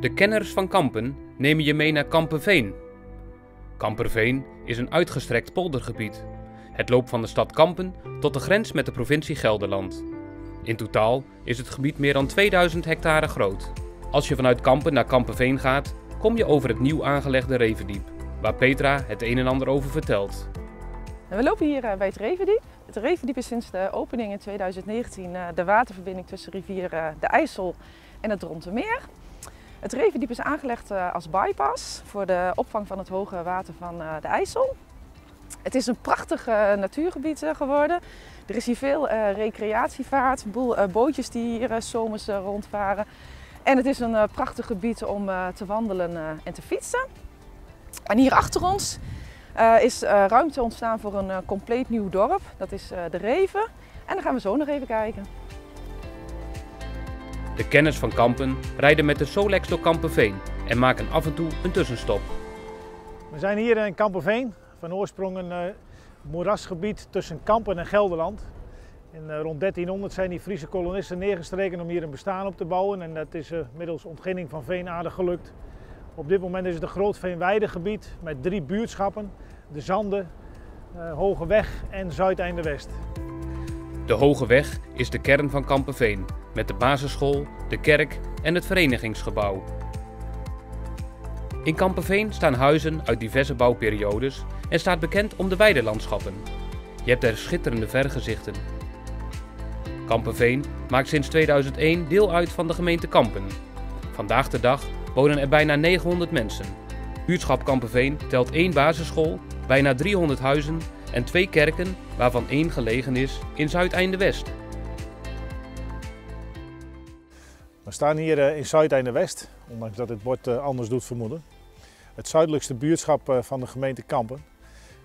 De kenners van Kampen nemen je mee naar Kampenveen. Kamperveen is een uitgestrekt poldergebied. Het loopt van de stad Kampen tot de grens met de provincie Gelderland. In totaal is het gebied meer dan 2000 hectare groot. Als je vanuit Kampen naar Kampenveen gaat, kom je over het nieuw aangelegde Revendiep, waar Petra het een en ander over vertelt. We lopen hier eh, bij het Revendiep. Het Revendiep is sinds de opening in 2019 eh, de waterverbinding tussen rivier eh, de IJssel en het Drontenmeer. Het Revendiep is aangelegd als bypass voor de opvang van het hoge water van de IJssel. Het is een prachtig natuurgebied geworden. Er is hier veel recreatievaart, een boel bootjes die hier zomers rondvaren. En het is een prachtig gebied om te wandelen en te fietsen. En hier achter ons is ruimte ontstaan voor een compleet nieuw dorp. Dat is de Reven. En dan gaan we zo nog even kijken. De kenners van Kampen rijden met de Solex door Kampenveen en maken af en toe een tussenstop. We zijn hier in Kampenveen, van oorsprong een moerasgebied tussen Kampen en Gelderland. In, rond 1300 zijn die Friese kolonisten neergestreken om hier een bestaan op te bouwen en dat is middels ontginning van veen aardig gelukt. Op dit moment is het een groot veenweidegebied met drie buurtschappen. De Zanden, uh, Hoge Weg en Zuideinde West. De Hoge Weg is de kern van Kampenveen, met de basisschool, de kerk en het verenigingsgebouw. In Kampenveen staan huizen uit diverse bouwperiodes en staat bekend om de weidelandschappen. Je hebt er schitterende vergezichten. Kampenveen maakt sinds 2001 deel uit van de gemeente Kampen. Vandaag de dag wonen er bijna 900 mensen. Buurtschap Kampenveen telt één basisschool, bijna 300 huizen en twee kerken, waarvan één gelegen is in Zuideinde-West. We staan hier eh, in Zuideinde-West, ondanks dat het bord eh, anders doet vermoeden. Het zuidelijkste buurtschap eh, van de gemeente Kampen.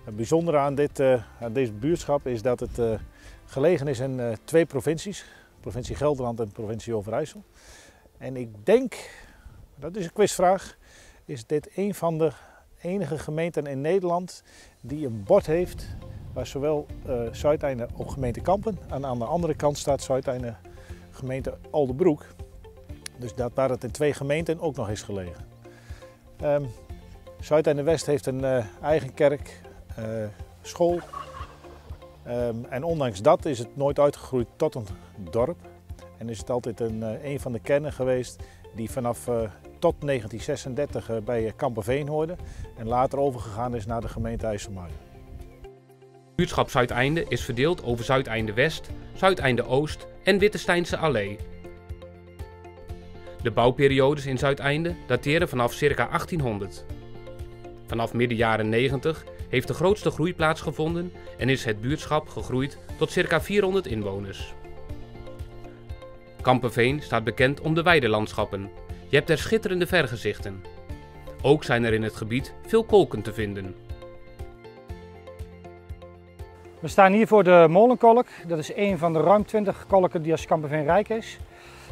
Het bijzondere aan, dit, aan deze buurtschap is dat het gelegen is in twee provincies. Provincie Gelderland en provincie Overijssel. En ik denk dat is een quizvraag. Is dit een van de enige gemeenten in Nederland die een bord heeft waar zowel uh, Zuideinde op gemeente Kampen en aan de andere kant staat Zuideinde gemeente Alderbroek. Dus dat waar het in twee gemeenten ook nog is gelegen. Um, Zuideinde West heeft een uh, eigen kerk, uh, school. Um, en ondanks dat is het nooit uitgegroeid tot een dorp. En is het altijd een, een van de kernen geweest die vanaf tot 1936 eh, bij Kamperveen hoorde en later overgegaan is naar de gemeente IJsselmuiden. Buurtschap Zuideinde is verdeeld over Zuideinde West, Zuideinde Oost en Wittesteinse Allee. De bouwperiodes in Zuideinde dateren vanaf circa 1800. Vanaf midden jaren 90 heeft de grootste groei plaatsgevonden en is het buurtschap gegroeid tot circa 400 inwoners. Kampenveen staat bekend om de weidelandschappen, je hebt er schitterende vergezichten. Ook zijn er in het gebied veel kolken te vinden. We staan hier voor de molenkolk. Dat is een van de ruim 20 kolken die als Kamperveen rijk is.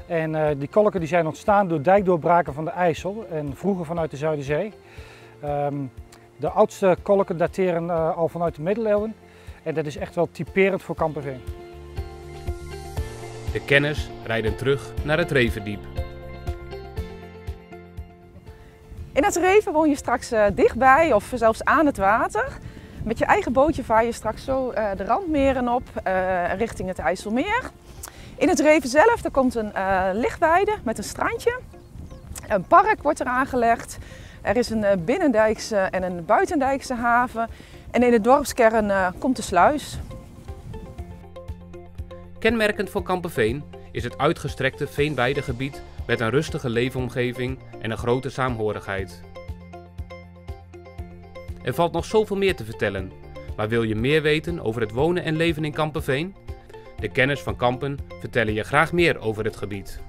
En uh, die kolken die zijn ontstaan door dijkdoorbraken van de IJssel en vroeger vanuit de Zuiderzee. Um, de oudste kolken dateren uh, al vanuit de middeleeuwen en dat is echt wel typerend voor Kamperveen. De kenners rijden terug naar het Revendiep. In het Reven woon je straks uh, dichtbij of zelfs aan het water. Met je eigen bootje vaar je straks zo uh, de randmeren op uh, richting het IJsselmeer. In het Reven zelf daar komt een lichtweide met een strandje. Een park wordt er aangelegd. Er is een binnendijkse en een buitendijkse haven. En in de dorpskern komt de sluis. Kenmerkend voor Kampenveen is het uitgestrekte veenweidegebied met een rustige leefomgeving en een grote saamhorigheid. Er valt nog zoveel meer te vertellen, maar wil je meer weten over het wonen en leven in Kampenveen? De kenners van Kampen vertellen je graag meer over het gebied.